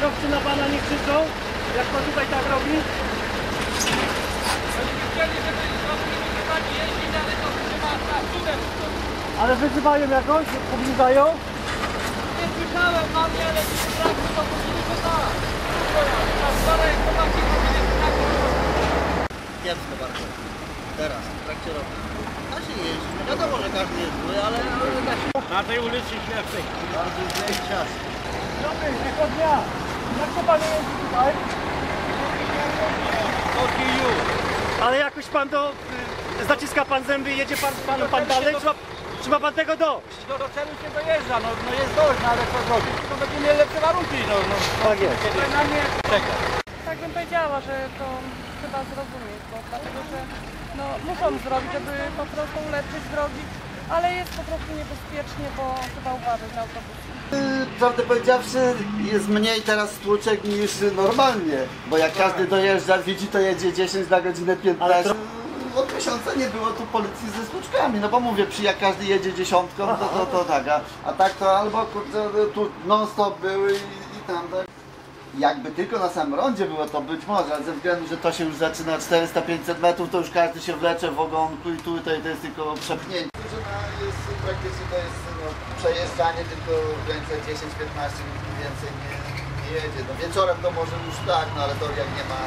kierowcy na pana nie krzyczą, jak pan tutaj tak robi? Ale wyzywają jakoś? Obliżają? Nie słyszałem mnie, ale nie słyszałem, to że tak. Na wczoraj chłopaki że tak. Kiepsko bardzo. Teraz, w trakcie roku. Da się jeździć. No wiadomo, że każdy jest zły, ale. Na tej ulicy ślepszej. Bardzo źle i czas. Dobry, tego dnia. Jak to pan jeździ tutaj? Ale jakoś pan do... y, Zaciska pan zęby, jedzie pan, pan, pan dalej? Trzeba, trzeba pan tego dojść. Do, do celu się dojeżdża, no, no jest dość, no ale co zrobić? To będziemy mieli lepsze warunki, no. no. Tak jest. Kiedy na mnie czeka. Tak bym powiedziała, że to chyba zrozumieć, bo dlatego, że no, muszą zrobić, żeby po prostu ulepszyć drogi, ale jest po prostu niebezpiecznie, bo trzeba uważać na autobusy. Yy, Prawdę powiedziawszy, jest mniej teraz stłuczek niż normalnie, bo jak każdy dojeżdża, widzi to jedzie 10 na godzinę 15. Od miesiąca nie było tu policji ze stłuczkami, no bo mówię, przy jak każdy jedzie dziesiątką, to, to, to tak, a, a tak to albo kurczę, tu non stop były i, i tam tak. Jakby tylko na samym rondzie było to być może, ale ze względu, że to się już zaczyna 400-500 metrów, to już każdy się wlecze w ogonku i tu to, to jest tylko przepchnięcie. Jest, praktycznie to jest no, przejeżdżanie tylko w granicach 10-15 minut więcej nie, nie jedzie. No wieczorem to może już tak, no ale to jak nie ma